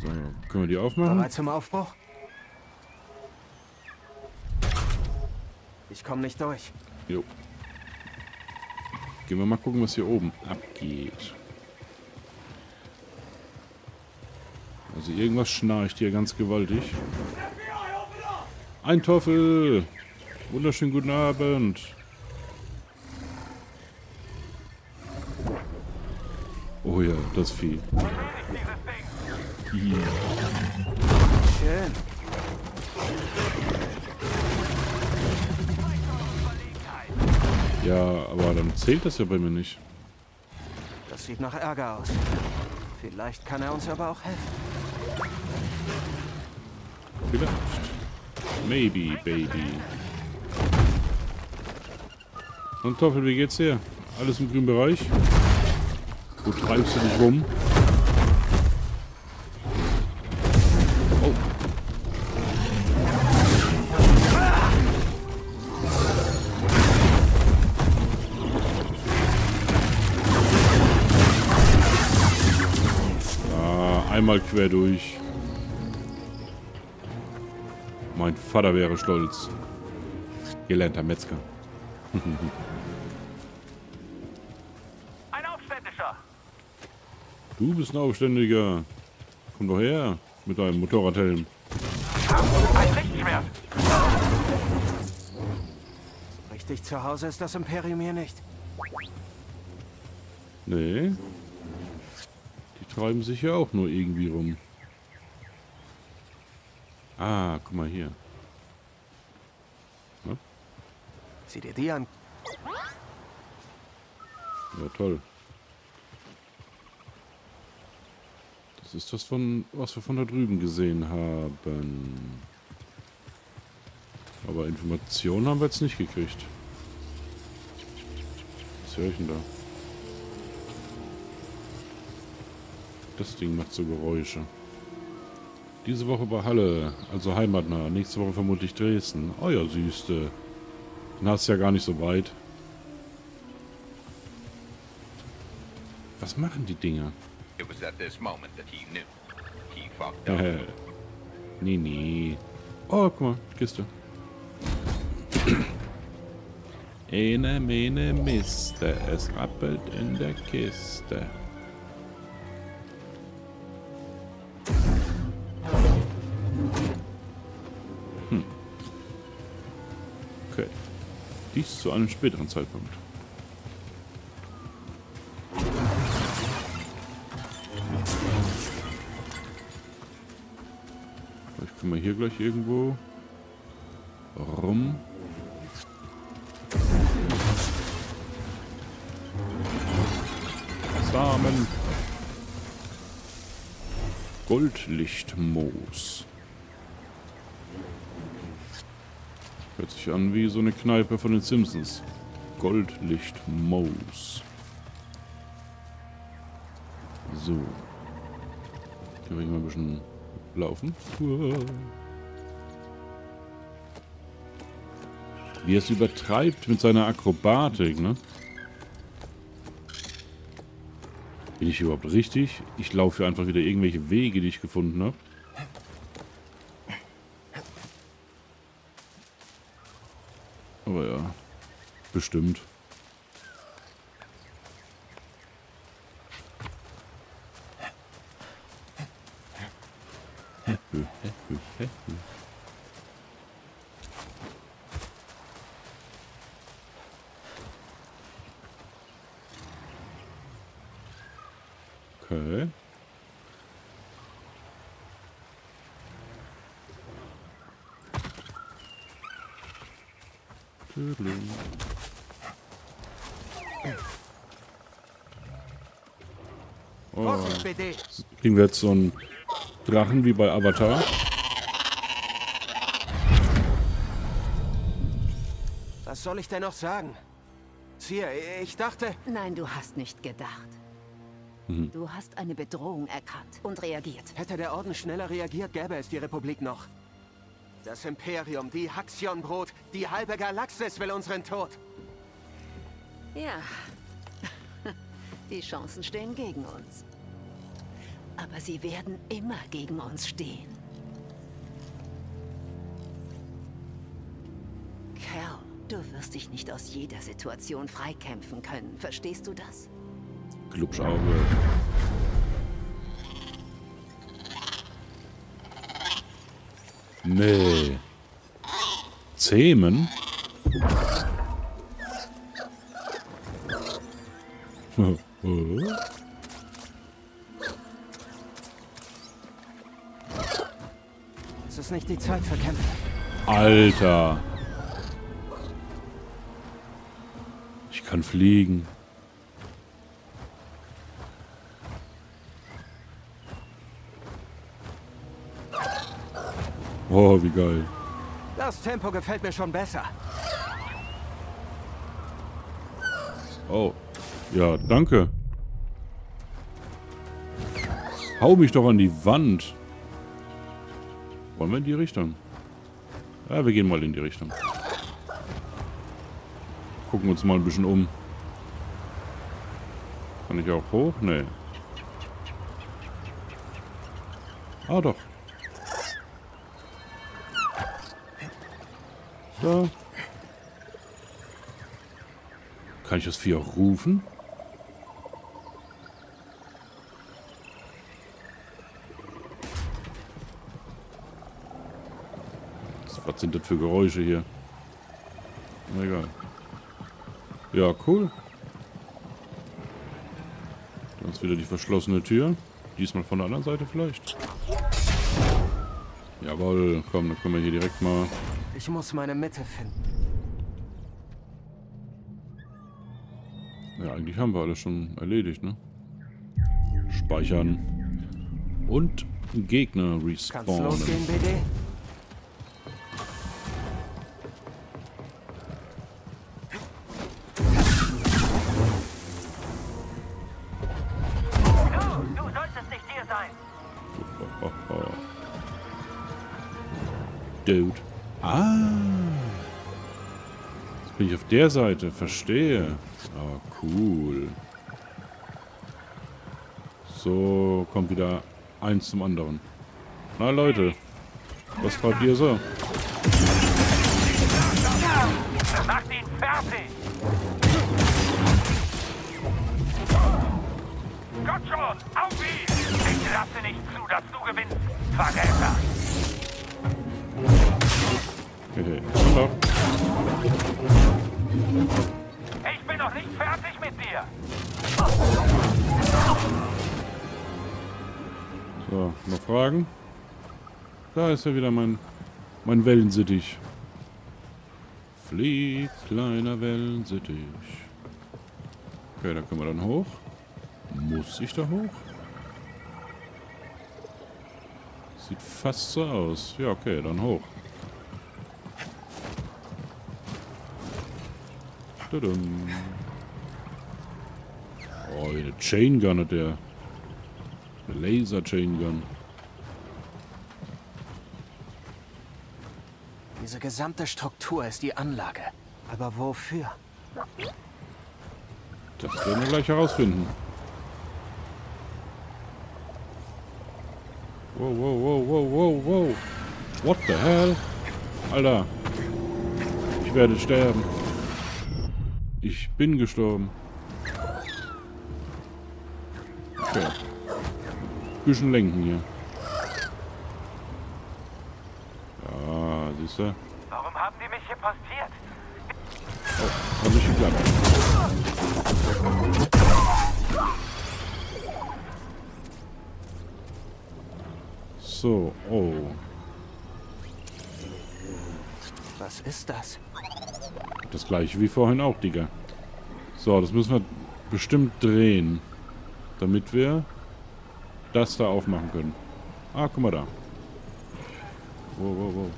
So, können wir die aufmachen? Bereit zum Aufbruch? Ich komme nicht durch. Jo. Gehen wir mal gucken, was hier oben abgeht. Also irgendwas schnarcht hier ganz gewaltig. Ein Teufel! Wunderschönen guten Abend. Oh ja, das Vieh. Hier. Schön. Ja, aber dann zählt das ja bei mir nicht. Das sieht nach Ärger aus. Vielleicht kann er uns aber auch helfen. Vielleicht. Maybe, baby. Und Toffel, wie geht's dir? Alles im grünen Bereich? Wo treibst du dich rum? Einmal quer durch. Mein Vater wäre stolz. Gelernter Metzger. Ein Aufständischer! Du bist ein Aufständiger. Komm doch her mit deinem Motorradhelm. Ein Lichtschwert! Richtig zu Hause ist das Imperium hier nicht. Nee. Treiben sich ja auch nur irgendwie rum. Ah, guck mal hier. Sieh dir die an. Ja, toll. Das ist das von, was wir von da drüben gesehen haben. Aber Informationen haben wir jetzt nicht gekriegt. Was höre ich denn da? Das Ding macht so Geräusche. Diese Woche bei Halle, also heimatnah. Nächste Woche vermutlich Dresden. Oh ja, süßte. Hast du ja gar nicht so weit. Was machen die Dinger? Äh, nee, nee. Oh, guck mal, Kiste. Ene, mene, miste, es rappelt in der Kiste. Dies zu einem späteren Zeitpunkt. Vielleicht können wir hier gleich irgendwo rum. Samen. Goldlichtmoos. Hört sich an wie so eine Kneipe von den Simpsons. Goldlichtmoos. So. Können wir hier mal ein bisschen laufen? Wie er es übertreibt mit seiner Akrobatik, ne? Bin ich überhaupt richtig? Ich laufe einfach wieder irgendwelche Wege, die ich gefunden habe. Aber ja, bestimmt. Okay. Tüdelü. BD! kriegen wir jetzt so einen Drachen wie bei Avatar? Was soll ich denn noch sagen? Sir, ich dachte... Nein, du hast nicht gedacht. Du hast eine Bedrohung erkannt und reagiert. Hätte der Orden schneller reagiert, gäbe es die Republik noch. Das Imperium, die Haxion-Brot, die halbe Galaxis will unseren Tod. Ja. Die Chancen stehen gegen uns. Aber sie werden immer gegen uns stehen. Cal, du wirst dich nicht aus jeder Situation freikämpfen können. Verstehst du das? Glubschauge. Nee. Zähmen? Ist nicht die Zeit für Kämpfe. Alter. Ich kann fliegen. Oh, wie geil. Das Tempo gefällt mir schon besser. Oh. Ja, danke. Hau mich doch an die Wand. Wollen wir in die Richtung? Ja, wir gehen mal in die Richtung. Gucken uns mal ein bisschen um. Kann ich auch hoch? Nee. Ah, doch. Da. Kann ich das Vieh auch rufen? Was sind das für Geräusche hier? Na egal. Ja, cool. Da ist wieder die verschlossene Tür. Diesmal von der anderen Seite vielleicht. Jawohl, komm, dann können wir hier direkt mal... Ich muss meine Mitte finden. Ja, eigentlich haben wir alles schon erledigt, ne? Speichern. Und Gegner Kann's respawnen. losgehen, BD? Bin ich auf der Seite. Verstehe. Ah, cool. So, kommt wieder eins zum anderen. Na Leute, was treibt ihr so? Macht ihn fertig. Gott schon, auf ihn. Ich lasse nicht zu, dass du gewinnst, Verräter. Hehe. Komm doch. Ich bin noch nicht fertig mit dir. So, noch Fragen? Da ist ja wieder mein, mein Wellensittich. Flieg, kleiner Wellensittich. Okay, da können wir dann hoch. Muss ich da hoch? Sieht fast so aus. Ja, okay, dann hoch. Oh, eine Chain Gun hat der. Eine Laser Chain Gun. Diese gesamte Struktur ist die Anlage. Aber wofür? Das werden wir gleich herausfinden. Wow, wow, wow, wow, wow, wow. What the hell? Alter. Ich werde sterben. Ich bin gestorben. Okay. Bisschen lenken hier. Ja, siehst du? Warum haben die mich hier postiert? Hat nicht geklappt. So, oh. Was ist das? Das gleiche wie vorhin auch, Digga. So, das müssen wir bestimmt drehen. Damit wir das da aufmachen können. Ah, guck mal da. Wow, wow, wow.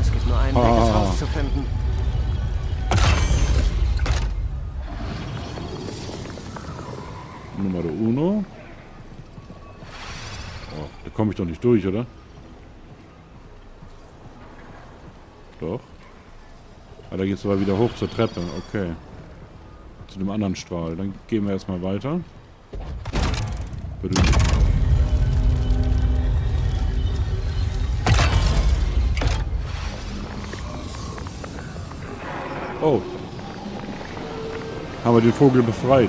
Es gibt nur einen Weg, es Ah. rauszufinden. Nummer uno. Oh, da komme ich doch nicht durch, oder? Doch. Ah, da geht's aber wieder hoch zur Treppe. Okay. Zu dem anderen Strahl. Dann gehen wir erstmal weiter. Oh. Haben wir den Vogel befreit.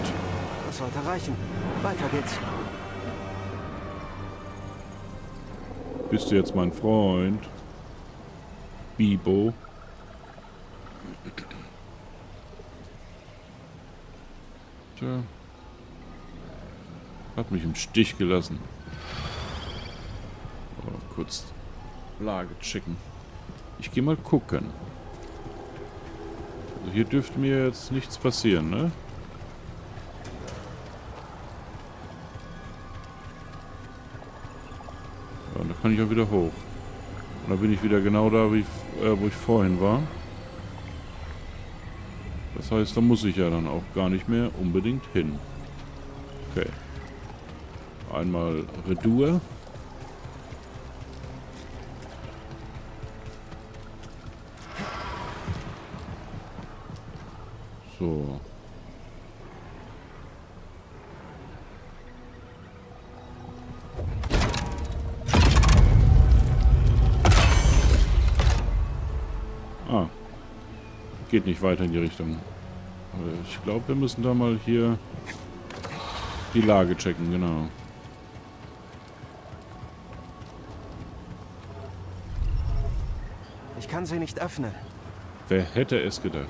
Das sollte reichen. Weiter geht's. Bist du jetzt mein Freund? Bibo. Tja. Hat mich im Stich gelassen. Oh, kurz Lage checken. Ich gehe mal gucken. Also hier dürfte mir jetzt nichts passieren, ne? Ja, da kann ich auch wieder hoch. Da bin ich wieder genau da, wie äh, wo ich vorhin war. Das heißt, da muss ich ja dann auch gar nicht mehr unbedingt hin. Okay. Einmal Redur. Geht nicht weiter in die Richtung. Ich glaube, wir müssen da mal hier die Lage checken, genau. Ich kann sie nicht öffnen. Wer hätte es gedacht?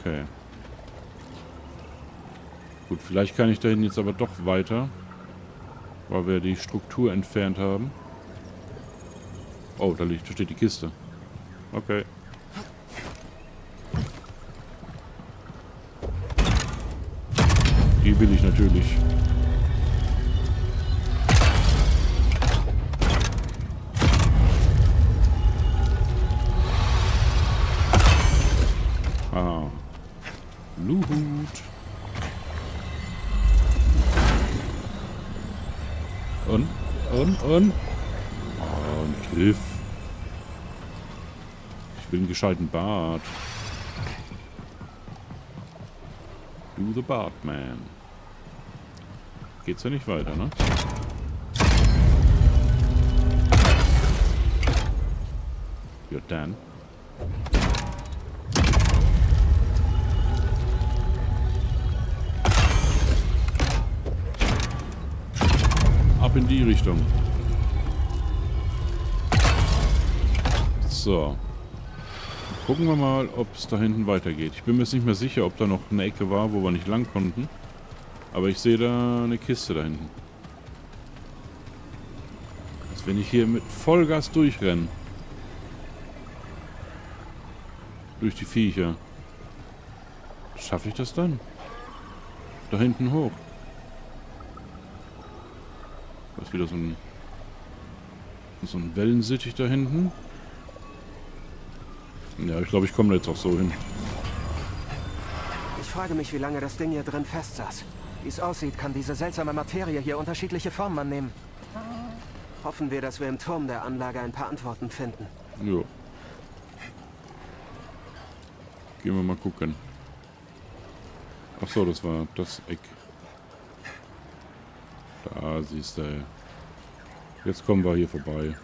Okay. Gut, vielleicht kann ich dahin jetzt aber doch weiter. Weil wir die Struktur entfernt haben. Oh, da, liegt, da steht die Kiste. Okay. Ich natürlich. Ah. Luhut. Und, und, und. Ein Griff. Ich will einen gescheiten Bart. Do the Bartman. Geht's ja nicht weiter, ne? Ja, dann. Ab in die Richtung. So. Gucken wir mal, ob es da hinten weitergeht. Ich bin mir jetzt nicht mehr sicher, ob da noch eine Ecke war, wo wir nicht lang konnten. Aber ich sehe da eine Kiste da hinten. Als wenn ich hier mit Vollgas durchrenne. Durch die Viecher. Schaffe ich das dann? Da hinten hoch. Da ist wieder so ein... So ein Wellensittich da hinten. Ja, ich glaube, ich komme jetzt auch so hin. Ich frage mich, wie lange das Ding hier drin festsaß. Wie es aussieht, kann diese seltsame Materie hier unterschiedliche Formen annehmen. Hoffen wir, dass wir im Turm der Anlage ein paar Antworten finden. Jo. Gehen wir mal gucken. Ach so, das war das Eck. Da siehst du. Jetzt kommen wir hier vorbei.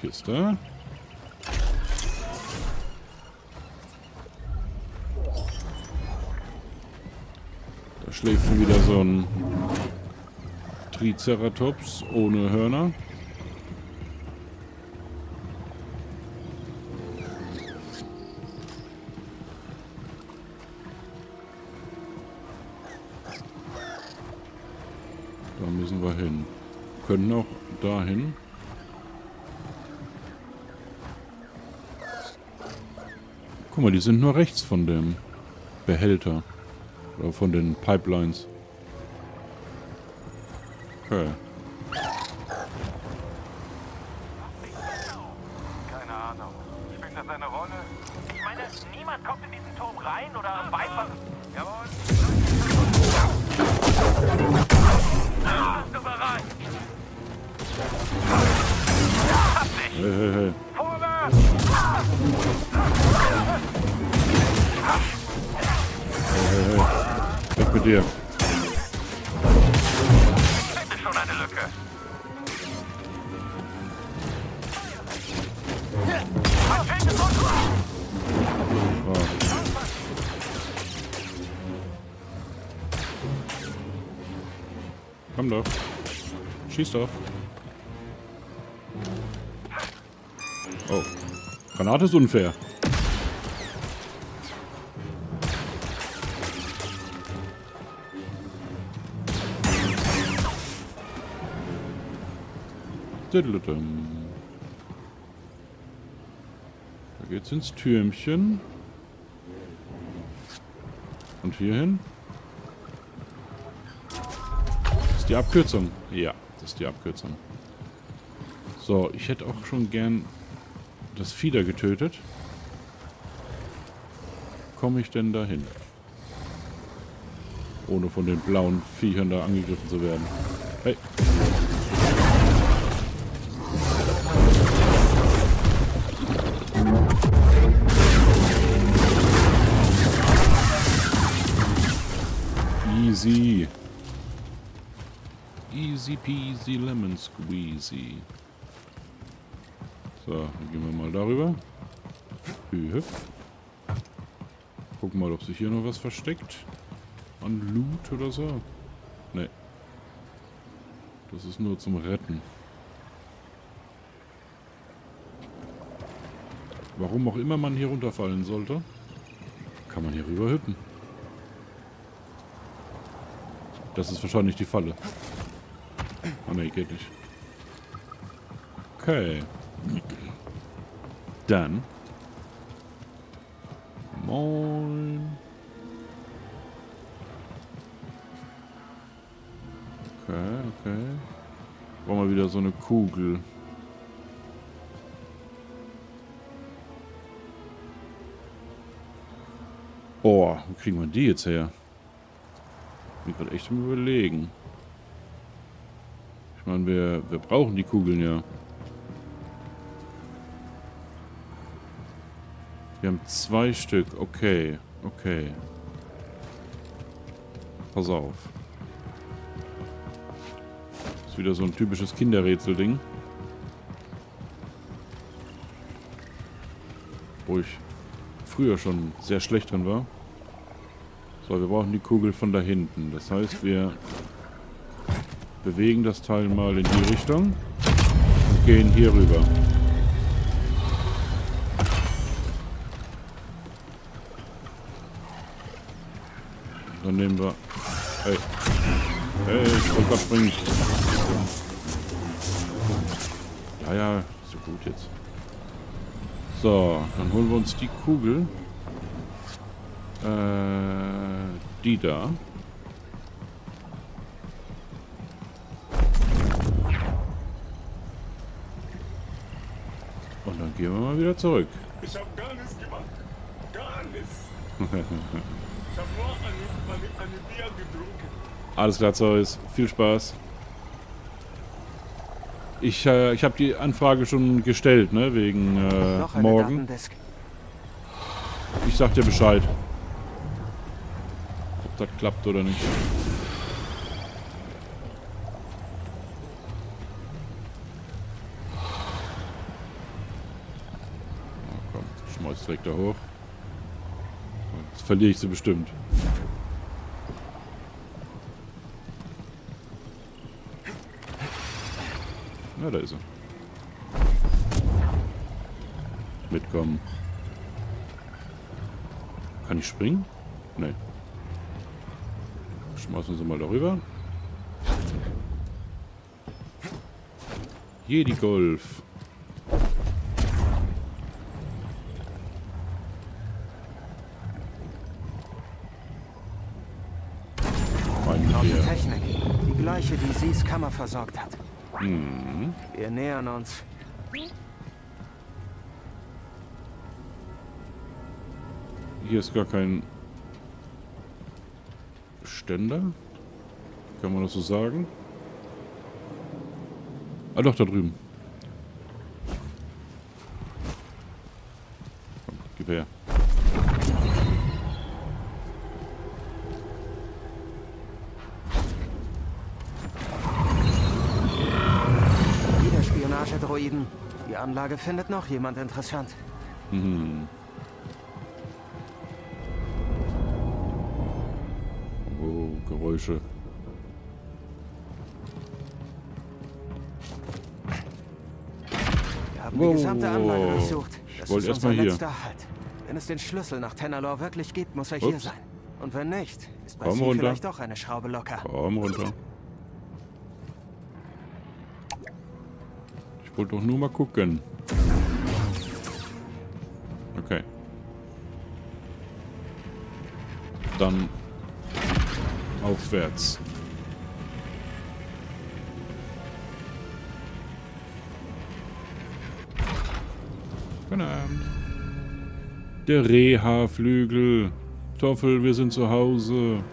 Kiste. Schon wieder so ein Triceratops ohne Hörner. Da müssen wir hin. Können auch dahin. Guck mal, die sind nur rechts von dem Behälter. Oder von den Pipelines. Okay. Dir. Komm doch. Schieß doch. Oh. Granate ist unfair. Da geht's ins Türmchen. Und hierhin? Das ist die Abkürzung. Ja, das ist die Abkürzung. So, ich hätte auch schon gern das Fieder getötet. Komme ich denn dahin? Ohne von den blauen Viechern da angegriffen zu werden. Hey. Easy peasy lemon squeezy. So, dann gehen wir mal darüber. Hüpf. Gucken mal, ob sich hier noch was versteckt. An Loot oder so. Ne. Das ist nur zum Retten. Warum auch immer man hier runterfallen sollte, kann man hier rüber hüppen. Das ist wahrscheinlich die Falle. Ah ne, geht nicht. Okay. Dann. Moin. Okay, okay. Brauchen wir wieder so eine Kugel. Oh, wo kriegen wir die jetzt her? Ich bin gerade echt am überlegen. Meine, wir, wir brauchen die Kugeln ja. Wir haben zwei Stück. Okay, okay. Pass auf. Das ist wieder so ein typisches Kinderrätsel-Ding. Wo ich früher schon sehr schlecht drin war. So, wir brauchen die Kugel von da hinten. Das heißt, wir bewegen das Teil mal in die Richtung und gehen hier rüber. Dann nehmen wir... Hey. Hey, ich wollte gerade springen. Ja, ja, so gut jetzt. So, dann holen wir uns die Kugel. Äh, die da. Gehen wir mal wieder zurück. Ich habe gar nichts gemacht. Gar nichts. ich habe nur eine, eine, eine Bier getrunken. Alles klar, Zeus. Viel Spaß. Ich, äh, ich habe die Anfrage schon gestellt, ne? Wegen äh, morgen. Ich sag dir Bescheid. Ob das klappt oder nicht. Komm, schmeiß direkt da hoch. Jetzt verliere ich sie bestimmt. Na, da ist er. Mitkommen. Kann ich springen? Nee. Schmeißen wir sie mal darüber. Jedi Golf. Laute Gewehr. Technik. Die gleiche, die Sie's Kammer versorgt hat. Mhm. Wir nähern uns. Hier ist gar kein Ständer. Kann man das so sagen? Ah doch, da drüben. Anlage findet noch jemand interessant. Hm. Oh, Geräusche. Wir haben die gesamte Anlage Wow. durchsucht. Ich Das wollte ist unser mal hier. letzter Halt. Wenn es den Schlüssel nach Tenalor wirklich gibt, muss er hier Ups. sein. Und wenn nicht, ist bei Komm Sie runter. vielleicht doch eine Schraube locker. Komm runter. Wollte doch nur mal gucken. Okay. Dann aufwärts. Guten Abend. Der Reha-Flügel. Toffel, wir sind zu Hause.